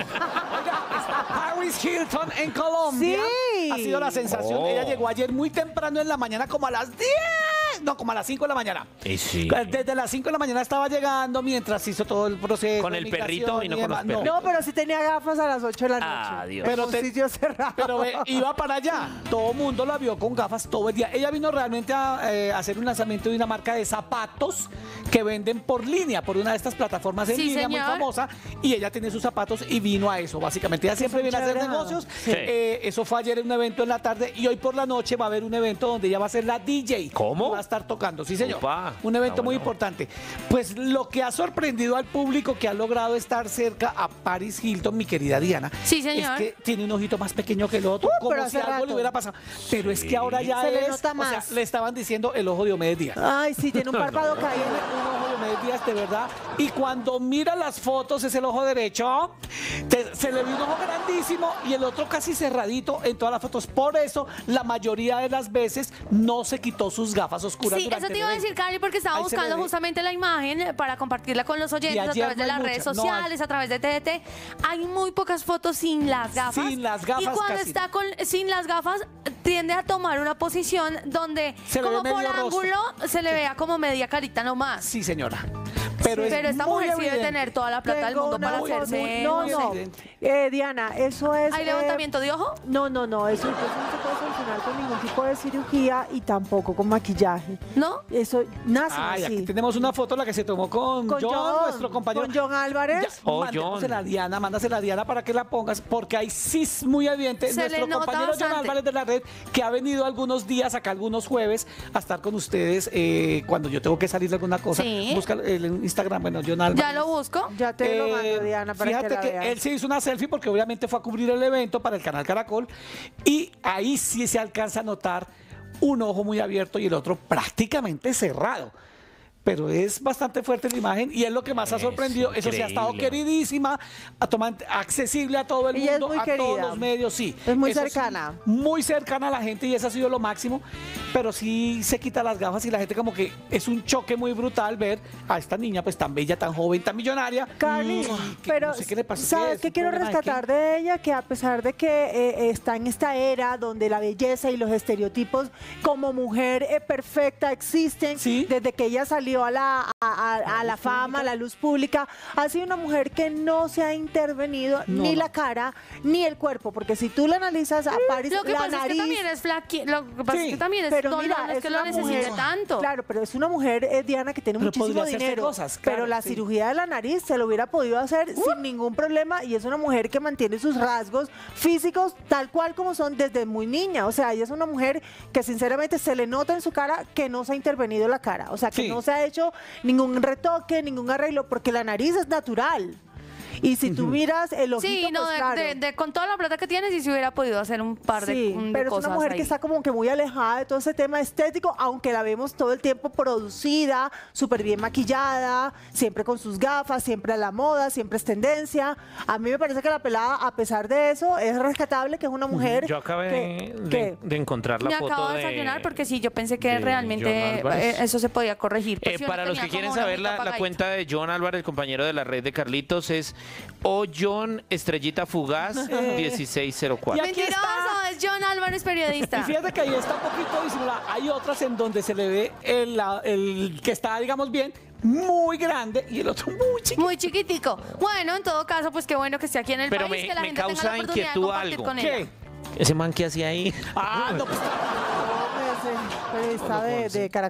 Oiga, está Paris Hilton en Colombia. Sí. Ha sido la sensación. Oh. Ella llegó ayer muy temprano en la mañana, como a las 10. No, como a las 5 de la mañana. Y sí. Desde las 5 de la mañana estaba llegando mientras hizo todo el proceso. ¿Con el perrito y no y con los perritos? No, pero sí tenía gafas a las 8 de la noche. Ah, Dios. Pero un te- sitio cerrado. Pero eh, iba para allá. Todo el mundo la vio con gafas todo el día. Ella vino realmente a eh, hacer un lanzamiento de una marca de zapatos que venden por línea, por una de estas plataformas en Sí, línea muy famosa. Y ella tiene sus zapatos y vino a eso, básicamente. Ella siempre viene a hacer negocios. Sí. Eh, eso fue ayer en un evento en la tarde. Y hoy por la noche va a haber un evento donde ella va a ser la DJ. ¿Cómo? Estar tocando, sí, señor. Un evento está muy bueno. importante. Pues lo que ha sorprendido al público que ha logrado estar cerca a Paris Hilton, mi querida Diana, Sí, señor. es que tiene un ojito más pequeño que el otro, Uh, como pero si algo le hubiera pasado. Pero es que ahora ya Se le nota o sea, más. le estaban diciendo el ojo de Omedes Díaz. Ay, sí, tiene un párpado caído. un ojo Díaz, de verdad. Y cuando mira las fotos, es el ojo derecho, te- se le ve un ojo grandísimo y el otro casi cerradito en todas las fotos. Por eso, la mayoría de las veces no se quitó sus gafas oscuras. Sí, eso te iba a decir, Cari, porque estaba Ahí buscando justamente la imagen para compartirla con los oyentes a través de no las redes muchas, no hay. sociales, a través de TDT. Hay muy pocas fotos sin las gafas. Sin las gafas Y cuando casi. está con, sin las gafas, tiende a tomar una posición donde, Se como por rostro. ángulo, se le vea como media carita nomás. Sí, señora. Pero, es Pero esta muy mujer sí debe evidente. tener toda la plata del mundo una para hacerse. muy- No, no. Eh, Diana, eso es. ¿Hay eh, levantamiento de ojo? No, no, no. Eso, eso no se puede solucionar con ningún tipo de cirugía y tampoco con maquillaje. ¿No? Eso nace Ay, aquí así. tenemos una foto la que se tomó con, Con John, John, nuestro compañero. con John Álvarez. Ya, Oh, mándasela John. a Diana, mándasela a Diana para que la pongas, porque ahí sí es muy evidente Se le nuestro nota compañero John bastante. Álvarez de la red, que ha venido algunos días, acá algunos jueves, a estar con ustedes eh, cuando yo tengo que salir de alguna cosa. Sí. Busca el Instagram, bueno, John. Ya lo busco. Ya te lo Eh, mando, Diana, para fíjate que la que, veas. él se hizo una selfie porque obviamente fue a cubrir el evento para el canal Caracol y ahí sí se alcanza a notar un ojo muy abierto y el otro prácticamente cerrado. Pero es bastante fuerte la imagen y es lo que más ha Es sorprendido. Eso sí ha estado queridísima, a tomar- accesible a todo el Ella mundo, muy a querida. todos los medios, sí. Es muy Eso sí, cercana. muy cercana a la gente y eso ha sido lo máximo. Pero sí se quita las gafas y la gente como que es un choque muy brutal ver a esta niña pues tan bella, tan joven, tan millonaria. Carly, Mm, que pero no sé qué le pasa, ¿sabes es? qué ¿Un quiero de rescatar de ella? Que a pesar de que eh, está en esta era donde la belleza y los estereotipos como mujer eh, perfecta existen, Sí. desde que ella salió a la, a, a- a la fama, a la luz pública, ha sido una mujer que no se ha intervenido No, ni la cara ni el cuerpo, porque si tú la analizas a Paris, Lo que la pasa es nariz... que también es flaqui, lo que pasa Sí, es que también es pero mira, es que lo mujer- tanto. Claro, pero es una mujer, eh, Diana, que tiene Pero muchísimo dinero. cosas, claro, pero la sí. cirugía de la nariz se lo hubiera podido hacer sin ningún problema y es una mujer que mantiene sus rasgos físicos tal cual como son desde muy niña. O sea, ella es una mujer que sinceramente se le nota en su cara que no se ha intervenido la cara. O sea, que Sí. no se ha ningún retoque, ningún arreglo, porque la nariz es natural. Y si tú miras el ojito, Sí, no, pues, de, claro. de- de- con toda la plata que tienes y si hubiera podido hacer un par de, Sí, de pero cosas es una mujer ahí. que está como que muy alejada de todo ese tema estético, aunque la vemos todo el tiempo producida, súper bien maquillada, siempre con sus gafas, siempre a la moda, siempre es tendencia. A mí me parece que la pelada, a pesar de eso, es rescatable, que es una mujer Yo acabé que- de, que- de encontrar la Me foto acabo de de... desayunar porque sí, yo pensé que realmente eh, eso se podía corregir. Pues Eh, si para los que quieren saber la, cuenta de John Álvarez, el compañero de la red de Carlitos, es O John Estrellita Fugaz 1604. Y Mentiroso, está. es John Álvarez, periodista. Y fíjate que ahí está un poquito disimulada. Hay otras en donde se le ve el, que está, digamos bien, muy grande y el otro muy chiquito. Muy chiquitico. Bueno, en todo caso, pues qué bueno que esté aquí en el Pero país, me- que la me gente tenga causa la oportunidad de inquietud algo. con ¿Qué? ella. Ese man que hacía ahí. Ah, no, pues Pues, eh, de, de Caracol.